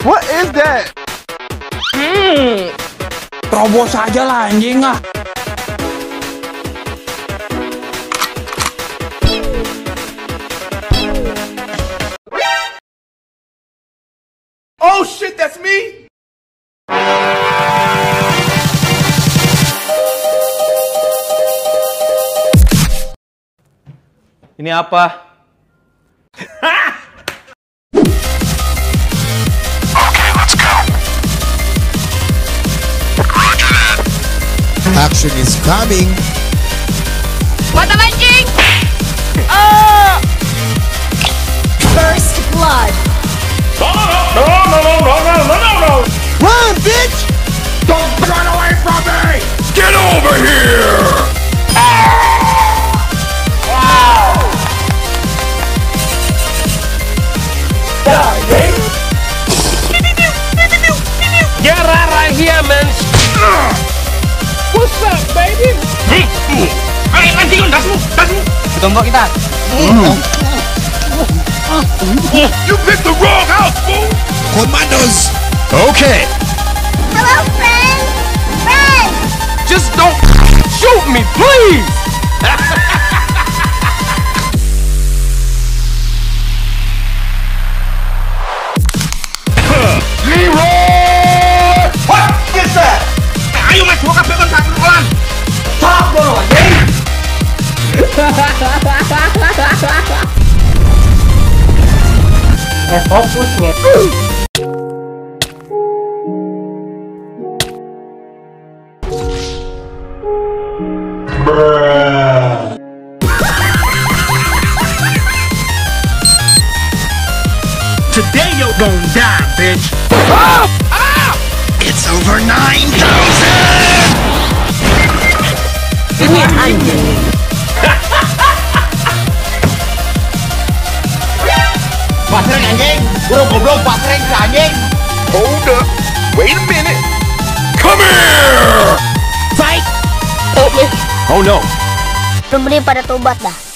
What is that? Hmm. Terobos aja lah anjing ah. Oh shit, that's me! Ini apa? Action is coming. Mata mancing! Ah! First blood. Run, bitch! Don't run What's up, baby? Ayo mancing, dasmu, dasmu! Tunggu kita. Hmm. You picked the wrong house, fool! Commandos! Okay, Hello, friend! Friend! just don't shoot me, please! Stop dulu, anjing. Eh, fokusnya. Today you're gonna die, bitch. It's over 9,000! Ini anjing. Pasreng anjing. Udah goblok pasreng anjing. Hold up. Wait a minute. Come here! Fight! Oh no. Belum beli pada tobat dah.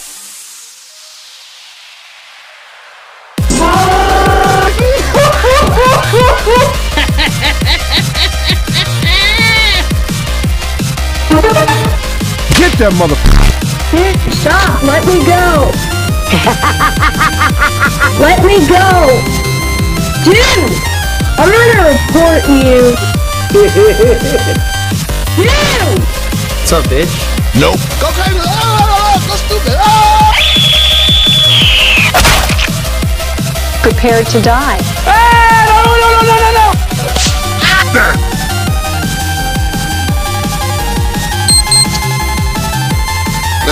That mother. Stop! Let me go! Let me go! Dude! I'm gonna report you! Dude! What's up, bitch? Nope. Go crazy! Oh, go stupid! Ah! Oh! Prepared to die. Ah,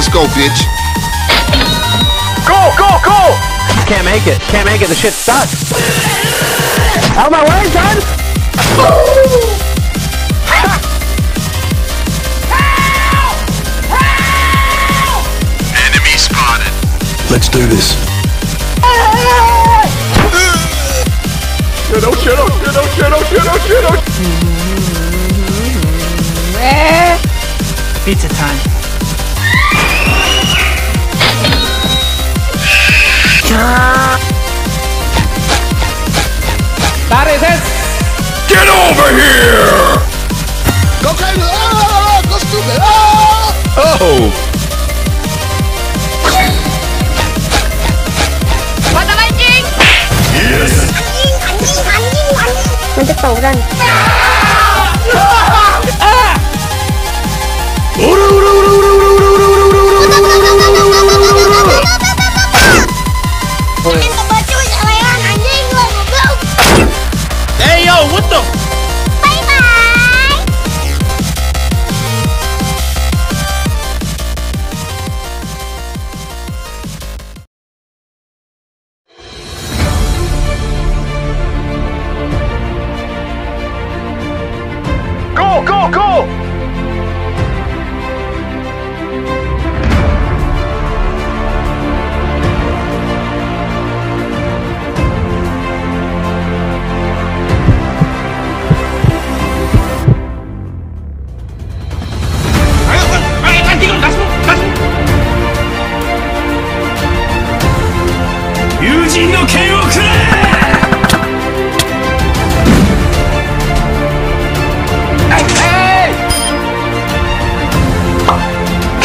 Let's go, bitch. Go, go, go! Can't make it. Can't make it. The shit's stuck. Out of my way, son! Enemy spotted. Let's do this. Shit, oh shit, oh shit, oh shit, oh shit, oh shit, oh shit! Pizza time. Tarik, Ses. Get over here! Go crazy! Oh, go stupid! Oh! Oh! Mata mancing! Yes! Anjing, anjing, anjing, anjing.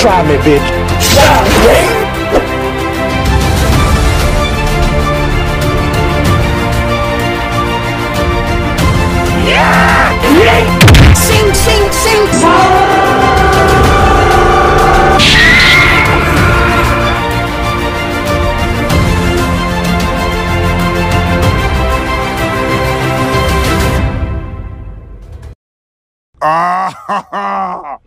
Try me, bitch. Sing, sing, sing. Ah, ha, ha.